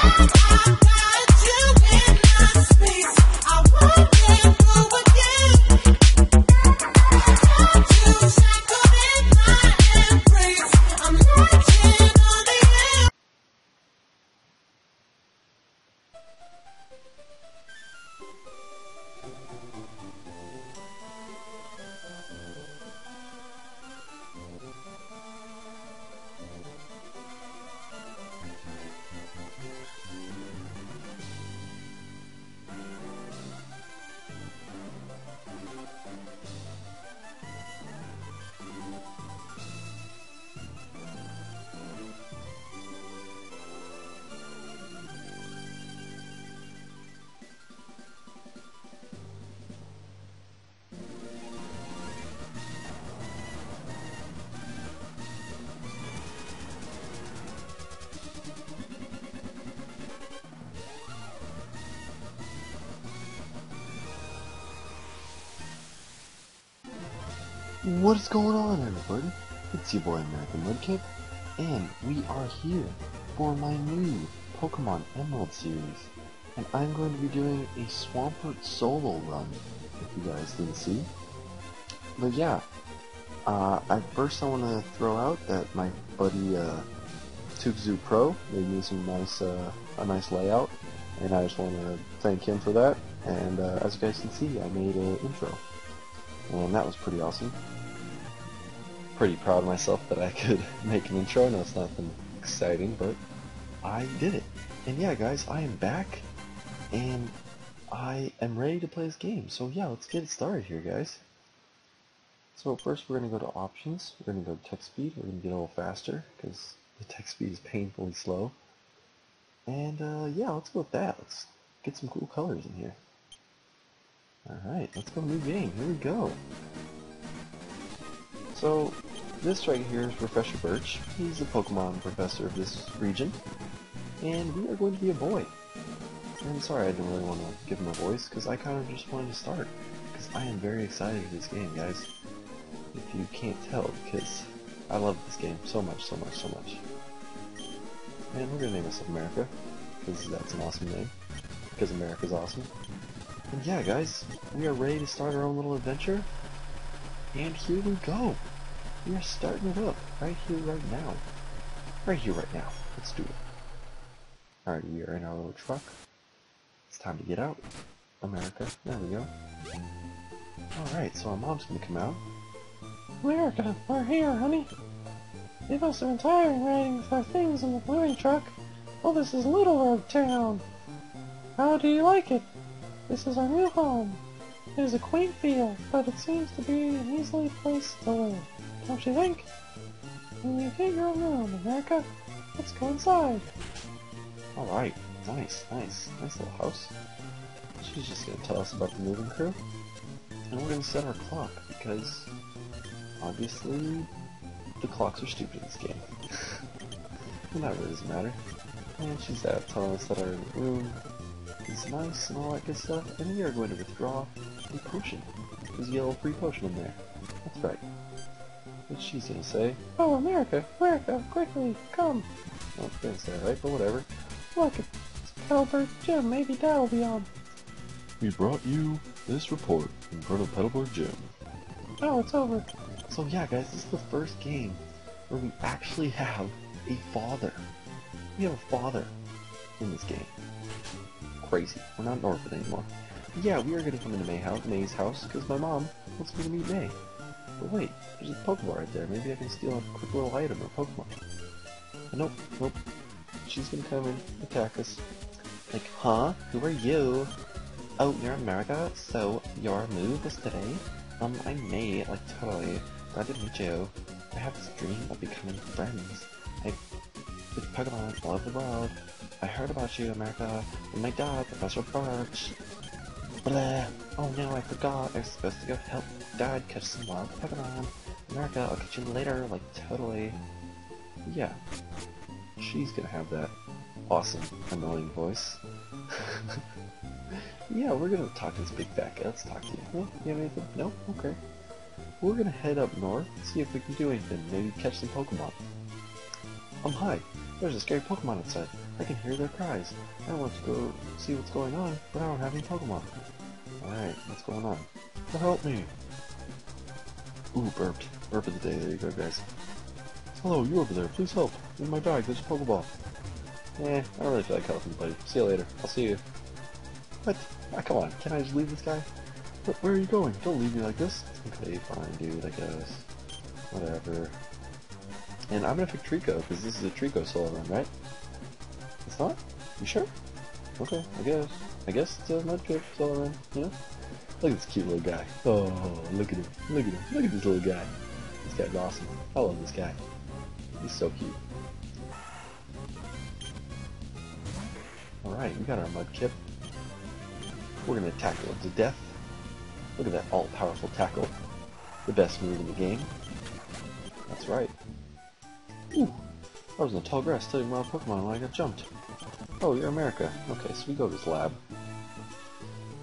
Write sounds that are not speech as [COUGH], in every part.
Stop. What is going on everybody? It's your boy 'Murican Mudkip, and we are here for my new Pokemon Emerald series. And I'm going to be doing a Swampert solo run, if you guys didn't see. But yeah, uh, I first I want to throw out that my buddy uh, Pro made me some nice, uh, a nice layout, and I just want to thank him for that. And uh, as you guys can see, I made an intro and that was pretty awesome. Pretty proud of myself that I [LAUGHS] could make an intro. I know it's nothing exciting, but I did it. And yeah, guys, I am back, and I am ready to play this game. So yeah, let's get started here, guys. So first we're going to go to options. We're going to go to text speed. We're going to get a little faster, because the text speed is painfully slow. And uh, yeah, let's go with that. Let's get some cool colors in here. Alright, let's go new game. Here we go. So, this right here is Professor Birch. He's the Pokemon professor of this region. And we are going to be a boy. I'm sorry I didn't really want to give him a voice, because I kind of just wanted to start. Because I am very excited for this game, guys. If you can't tell, because I love this game so much, so much, so much. And we're going to name this America, because that's an awesome name. Because America's awesome. And yeah, guys, we are ready to start our own little adventure. And here we go. We are starting it up right here, right now. Right here, right now. Let's do it. Alright, we are in our little truck. It's time to get out. America. There we go. Alright, so our mom's gonna come out. America, we're here, honey. Have been tiring riding our things in the moving truck. Well, this is Littleroot Town. How do you like it? This is our new home. It is a quaint feel, but it seems to be an easily placed to live. Don't you think? When you get your own room, America, let's go inside. Alright, nice, nice, nice little house. She's just gonna tell us about the moving crew. And we're gonna set our clock, because obviously the clocks are stupid in this game. [LAUGHS] that really doesn't matter. And she's out telling us that our room is nice and all that good stuff, and we are going to withdraw a potion. There's a yellow free potion in there. That's right. What she's gonna say. Oh, America, America, quickly, come. Well, it's gonna say right, but whatever. Look, it's Petalburg Gym, maybe that'll be on. We brought you this report in front of Petalburg Gym. Oh, it's over. So yeah, guys, this is the first game where we actually have a father. We have a father in this game crazy. We're not in orbit anymore. Yeah, we are gonna come into May house, May's house because my mom wants me to meet May. But wait, there's a Pokemon right there. Maybe I can steal a quick little item or Pokemon. Nope, nope. She's gonna come and attack us. Like, huh? Who are you? Oh, you're America, so your move is today? Um, I'm May, like totally. Glad to meet you. I have this dream of becoming friends. I with Pokemon all over the world. I heard about you, America, and my dad, Professor Birch. Blah. Oh no, I forgot. I was supposed to go help Dad catch some wild Pokemon. America, I'll catch you later, like totally. Yeah. She's gonna have that awesome, annoying voice. [LAUGHS] yeah, we're gonna talk to this big fat guy. Let's talk to you. Well, you have anything? No? Okay. We're gonna head up north, see if we can do anything. Maybe catch some Pokemon. Um, hi. There's a scary Pokemon outside. I can hear their cries. I want to go see what's going on, but I don't have any Pokemon. Alright, what's going on? Well, help me! Ooh, burped. Burp of the day. There you go, guys. Hello, you over there. Please help. In my bag, there's a Pokeball. Eh, I don't really feel like helping, buddy. See you later. I'll see you. What? Ah, come on. Can I just leave this guy? Where are you going? Don't leave me like this. Okay, fine, dude. I guess. Whatever. And I'm gonna pick Treecko, because this is a Treecko solo run, right? Not? You sure? Okay, I guess. I guess it's a Mudkip solo run, you know? Look at this cute little guy. Oh, look at him. Look at him. Look at this little guy. This guy's awesome. I love this guy. He's so cute. Alright, we got our Mudkip. We're gonna tackle it to death. Look at that all-powerful tackle. The best move in the game. That's right. Ooh, I was in the tall grass studying wild Pokemon when I got jumped. Oh, you're America. Okay, so we go to his lab.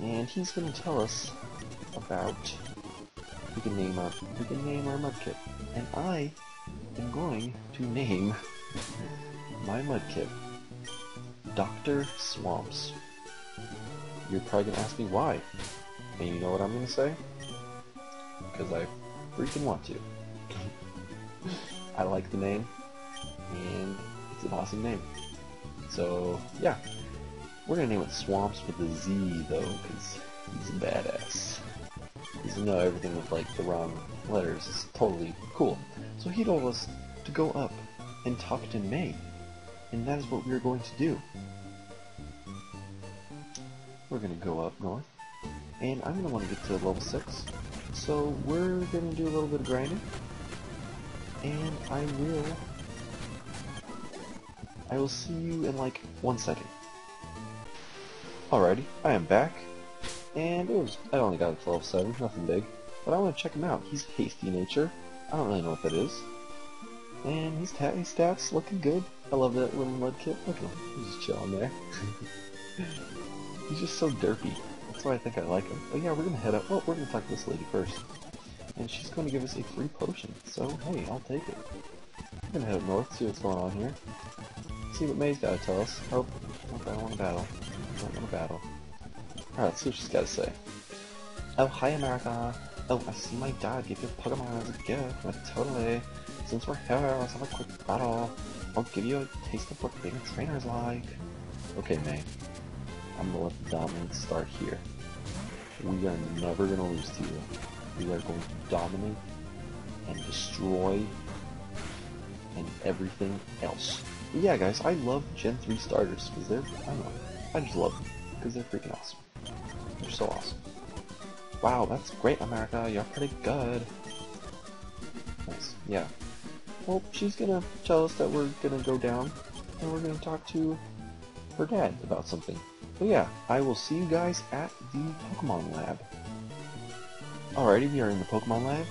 And he's gonna tell us about we can name our we can name our Mudkip. And I am going to name my Mudkip Dr. Swamps. You're probably gonna ask me why. And you know what I'm gonna say? Because I freaking want to. [LAUGHS] I like the name, and it's an awesome name. So, yeah. We're gonna name it Swamps with a Z, though, because he's a badass. You know everything with, like, the wrong letters is totally cool. So he told us to go up and talk to May. And that is what we're going to do. We're gonna go up north. And I'm gonna want to get to level 6. So we're gonna do a little bit of grinding and I will I will see you in like one second. Alrighty, I am back, and it was I only got a 12-7, nothing big, but I want to check him out. He's hasty nature. I don't really know what that is. And his, his stats looking good. I love that little Mudkip. Look at him. He's just chilling there. [LAUGHS] He's just so derpy. That's why I think I like him. But yeah, we're gonna head up. Well, we're gonna talk to this lady first and she's going to give us a free potion. So, hey, I'll take it. I'm going to head up north, see what's going on here. See what May's got to tell us. Oh, I don't want to battle. I don't want to battle. Alright, let's see what she's got to say. Oh, hi, America. Oh, I see my dad give you a Pokemon as a gift. Like, totally. Since we're here, let's have a quick battle. I'll give you a taste of what being a trainer's like. Okay, May. I'm gonna let the dominance start here. We are never gonna lose to you we are going to dominate and destroy and everything else. Yeah, guys, I love Gen 3 starters because they're, I don't know, I just love them because they're freaking awesome. They're so awesome. Wow, that's great, America. You're pretty good. Nice. Yeah. Well, she's gonna tell us that we're gonna go down and we're gonna talk to her dad about something. But yeah, I will see you guys at the Pokemon Lab. Alrighty, we are in the Pokemon Lab.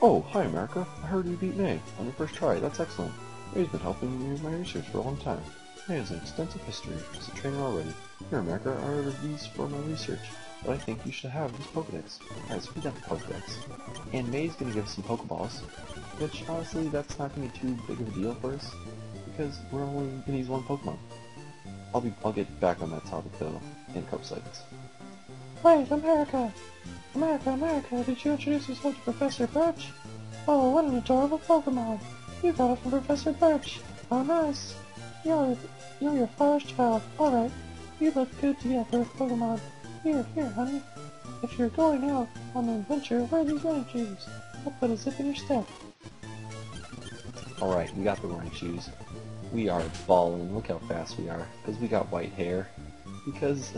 Oh, hi America. I heard you beat May on your first try. That's excellent. May's been helping me with my research for a long time. He has an extensive history as a trainer already. Here, America, I ordered these for my research, but I think you should have this Pokedex. Alright, so we got the Pokedex. And May's gonna give us some Pokeballs, which honestly, that's not gonna be too big of a deal for us, because we're only gonna use one Pokemon. I'll be, I'll get back on that topic though in couple seconds. Wait, America! America, America, did you introduce yourself to Professor Birch? Oh, what an adorable Pokemon! You got it from Professor Birch! Oh, nice! You're, you're your father's child. Alright, you look good to get first Pokemon. Here, here, honey. If you're going out on an adventure, wear these running shoes. I'll put a zip in your step. Alright, we got the running shoes. We are balling. Look how fast we are. Because we got white hair. Because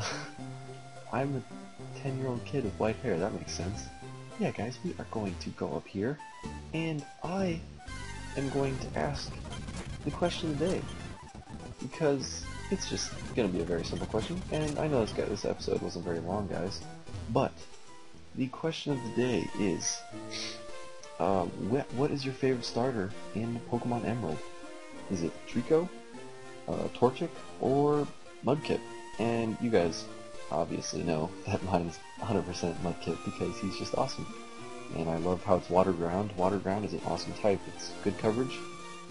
[LAUGHS] I'm a 10 year old kid with white hair, that makes sense. Yeah guys, we are going to go up here, and I am going to ask the question of the day. Because it's just going to be a very simple question, and I know this, guy, this episode wasn't very long guys, but the question of the day is, uh, wh what is your favorite starter in Pokemon Emerald? Is it Treecko, uh, Torchic, or Mudkip? And you guys obviously know [LAUGHS] that mine is 100% Mudkip because he's just awesome. And I love how it's water ground. Water ground is an awesome type. It's good coverage.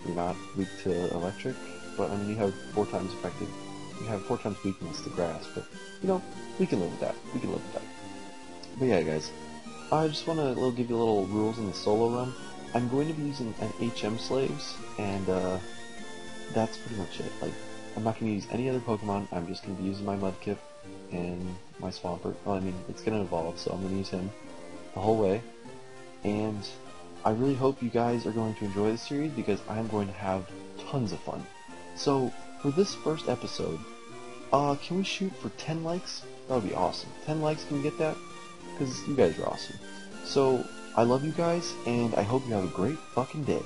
You're not weak to electric. but I mean, you have four times effective, you have four times weakness to grass, but, you know, we can live with that. We can live with that. But yeah, guys, I just want to give you a little rules in the solo run. I'm going to be using an HM slaves, and uh, that's pretty much it. Like, I'm not going to use any other Pokemon. I'm just going to be using my Mudkip and my Swampert. Well, I mean, it's going to evolve, so I'm going to use him the whole way. And I really hope you guys are going to enjoy this series because I'm going to have tons of fun. So, for this first episode, uh, can we shoot for 10 likes? That would be awesome. 10 likes, can we get that? Because you guys are awesome. So, I love you guys, and I hope you have a great fucking day.